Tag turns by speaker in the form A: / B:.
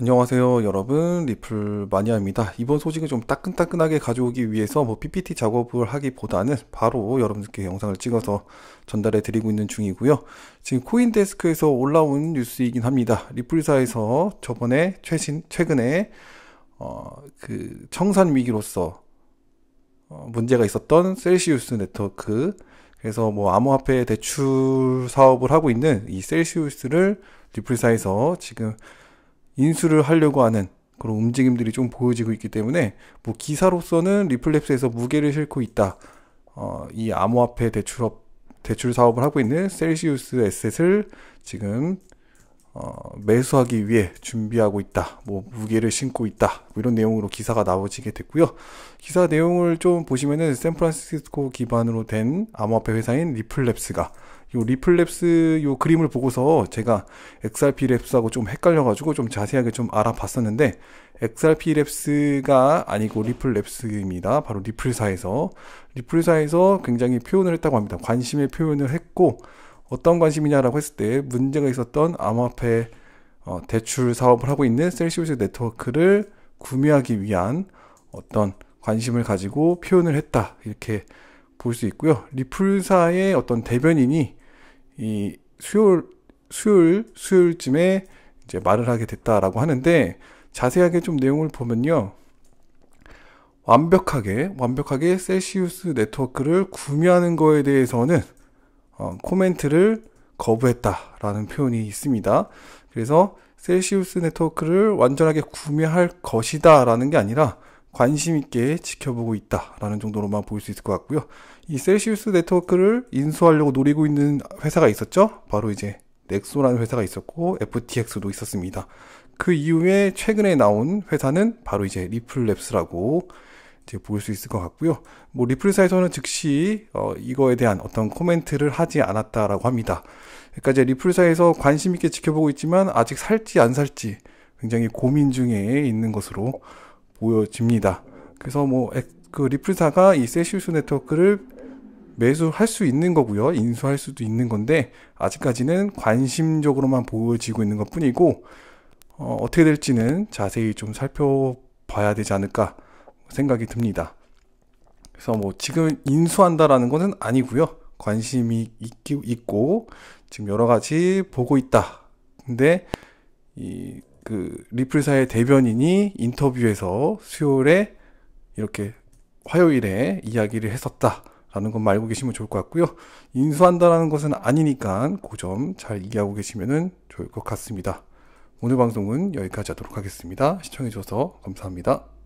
A: 안녕하세요 여러분. 리플 마니아입니다. 이번 소식을 좀 따끈따끈하게 가져오기 위해서 뭐 PPT 작업을 하기보다는 바로 여러분들께 영상을 찍어서 전달해 드리고 있는 중이고요. 지금 코인데스크에서 올라온 뉴스이긴 합니다. 리플사에서 저번에 최신 최근에 어 그 청산 위기로서 어 문제가 있었던 셀시우스 네트워크 그래서 뭐 암호화폐 대출 사업을 하고 있는 이 셀시우스를 리플사에서 지금 인수를 하려고 하는 그런 움직임들이 좀 보여지고 있기 때문에 뭐 기사로서는 리플랩스에서 무게를 싣고 있다. 어, 이 암호화폐 대출업 대출 사업을 하고 있는 셀시우스 asset을 지금 어, 매수하기 위해 준비하고 있다. 뭐 무게를 싣고 있다. 뭐 이런 내용으로 기사가 나오지게 됐고요. 기사 내용을 좀 보시면은 샌프란시스코 기반으로 된 암호화폐 회사인 리플랩스가 요 리플랩스 요 그림을 보고서 제가 XRP 랩스하고 좀 헷갈려가지고 좀 자세하게 좀 알아봤었는데 XRP 랩스가 아니고 리플랩스입니다. 바로 리플사에서 리플사에서 굉장히 표현을 했다고 합니다. 관심의 표현을 했고 어떤 관심이냐라고 했을 때 문제가 있었던 암호화폐 어, 대출 사업을 하고 있는 셀시우스 네트워크를 구매하기 위한 어떤 관심을 가지고 표현을 했다 이렇게 볼 수 있고요. 리플사의 어떤 대변인이 이 수요일 수요일 수요일쯤에 이제 말을 하게 됐다라고 하는데 자세하게 좀 내용을 보면요. 완벽하게 완벽하게 셀시우스 네트워크를 구매하는 거에 대해서는 어, 코멘트를 거부했다라는 표현이 있습니다. 그래서 셀시우스 네트워크를 완전하게 구매할 것이다라는 게 아니라 관심 있게 지켜보고 있다라는 정도로만 볼수 있을 것 같고요. 이 셀시우스 네트워크를 인수하려고 노리고 있는 회사가 있었죠. 바로 이제 넥소라는 회사가 있었고 FTX도 있었습니다. 그 이후에 최근에 나온 회사는 바로 이제 리플랩스라고 이제 볼 수 있을 것 같고요. 뭐 리플사에서는 즉시 어, 이거에 대한 어떤 코멘트를 하지 않았다라고 합니다. 그러니까 이제 리플사에서 관심 있게 지켜보고 있지만 아직 살지 안 살지 굉장히 고민 중에 있는 것으로 보여집니다. 그래서 뭐 그 리플사가 이 세시우스 네트워크를 매수할 수 있는 거고요. 인수할 수도 있는 건데 아직까지는 관심적으로만 보여지고 있는 것 뿐이고 어, 어떻게 될지는 자세히 좀 살펴봐야 되지 않을까 생각이 듭니다. 그래서 뭐 지금 인수한다라는 것은 아니고요. 관심이 있고 지금 여러 가지 보고 있다. 근데 이 그 리플사의 대변인이 인터뷰에서 수요일에 이렇게 화요일에 이야기를 했었다라는 건 알고 계시면 좋을 것 같고요. 인수한다라는 것은 아니니까 그 점 잘 이해하고 계시면 좋을 것 같습니다. 오늘 방송은 여기까지 하도록 하겠습니다. 시청해주셔서 감사합니다.